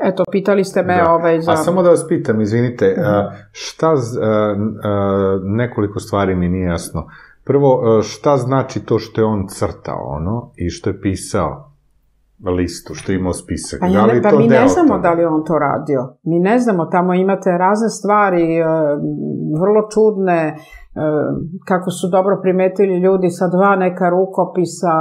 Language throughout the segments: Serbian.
eto, pitali ste me Da. ovaj, za... A samo da vas pitam, izvinite, šta, z- nekoliko stvari mi nije jasno. Prvo, šta znači to što je on crtao ono i što je pisao listu, što je imao spisak? Pa, da li pa to mi ne znamo toga? da li on to radio. Mi ne znamo, tamo imate razne stvari, e, vrlo čudne, e, kako su dobro primetili ljudi sa dva neka rukopisa,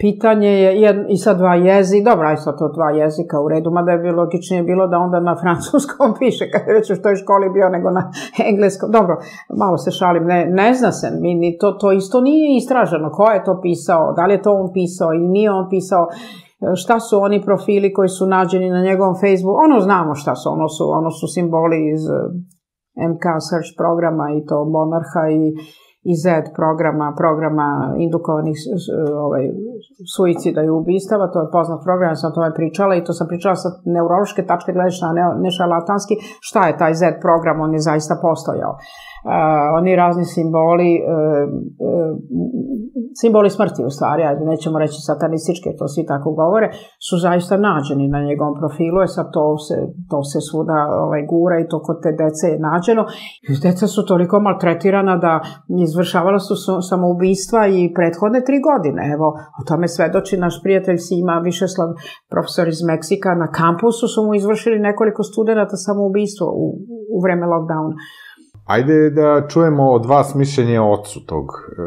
pitanje je i sa dva jezika, dobro, aj sad to dva jezika u redu, mada je bilo logičnije bilo da onda na francuskom piše, kad je već u toj školi bio, nego na engleskom. Dobro, malo se šalim, ne, ne zna se, mi, ni to, to isto nije istraženo, ko je to pisao, da li je to on pisao ili nije on pisao, šta su oni profili koji su nađeni na njegovom Facebooku, ono znamo šta su, ono su, ono su simboli iz eh, MK search programa i to Monarha i, i Z programa, programa indukovanih ovaj, suicida i ubistava, to je poznat program, ja sam o tome pričala i to sam pričala sa neurološke tačke gledišta, a ne, ne šarlatanski, šta je taj Z program, on je zaista postojao. Uh, oni razni simboli, uh, uh, simboli smrti u stvari, ajde nećemo reći satanističke, to svi tako govore, su zaista nađeni na njegovom profilu, je sad to se, to se svuda ovaj, gura i to kod te dece je nađeno. Deca su toliko maltretirana da izvršavala su samoubistva i prethodne tri godine. Evo, o tome svedoči naš prijatelj Sima Višeslav, profesor iz Meksika, na kampusu su mu izvršili nekoliko studenta samoubistvo u, u vreme lockdowna. Ajde da čujemo od vas mišljenje o ocu tog, e,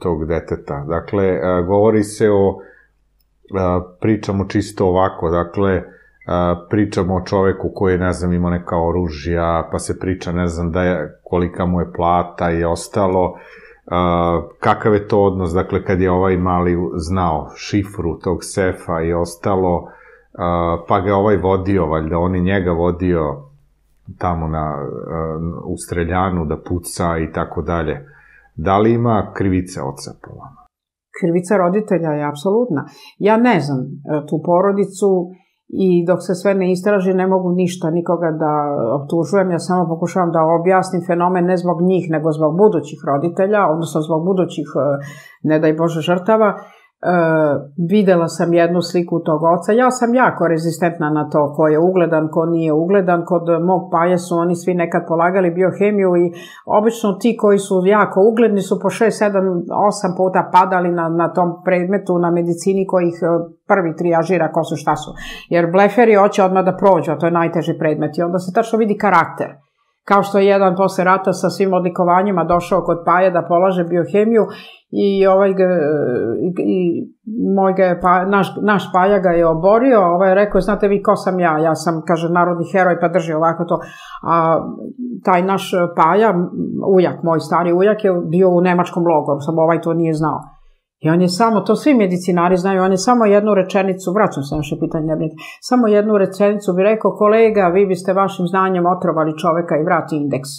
tog deteta. Dakle, e, govori se o, e, pričamo čisto ovako, dakle, e, pričamo o čoveku koji ne znam, imao neka oružja, pa se priča, ne znam, da je, kolika mu je plata i ostalo. Kakav je to odnos, dakle, kad je ovaj mali znao šifru tog sefa i ostalo, pa ga ovaj vodio, valjda on je njega vodio tamo na, u streljanu da puca i tako dalje. Da li ima krivice oca po vama? krivica roditelja je apsolutna. Ja ne znam e, tu porodicu i dok se sve ne istraži ne mogu ništa nikoga da optužujem, ja samo pokušavam da objasnim fenomen ne zbog njih, nego zbog budućih roditelja, odnosno zbog budućih, e, ne daj Bože, žrtava. E, videla sam jednu sliku tog oca, ja sam jako rezistentna na to ko je ugledan, ko nije ugledan, kod mog paje su oni svi nekad polagali biohemiju i obično ti koji su jako ugledni su po 6, 7, 8 puta padali na, na tom predmetu na medicini koji ih e, prvi trijažira ko su šta su. Jer bleferi hoće odmah da prođu, a to je najteži predmet i onda se tačno vidi karakter. Kao što je jedan posle rata sa svim odlikovanjima došao kod Paja da polaže biohemiju i ovaj ga, i, moj ga je, pa, naš, naš Paja ga je oborio, ovaj je rekao, znate vi ko sam ja, ja sam, kaže, narodni heroj, pa drži ovako to, a taj naš Paja, ujak, moj stari ujak je bio u nemačkom logoru, samo ovaj to nije znao. I on je samo, to svi medicinari znaju, on je samo jednu rečenicu, vraćam se na naše pitanje, samo jednu rečenicu bi rekao, kolega, vi biste vašim znanjem otrovali čoveka i vrati indeks.